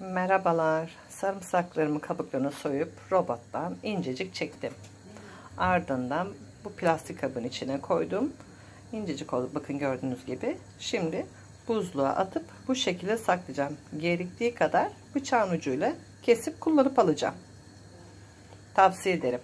Merhabalar. Sarımsaklarımı kabuklarını soyup robottan incecik çektim. Ardından bu plastik kabın içine koydum. İncecik oldu bakın gördüğünüz gibi. Şimdi buzluğa atıp bu şekilde saklayacağım. Gerektiği kadar bıçağın ucuyla kesip kullanıp alacağım. Tavsiye ederim.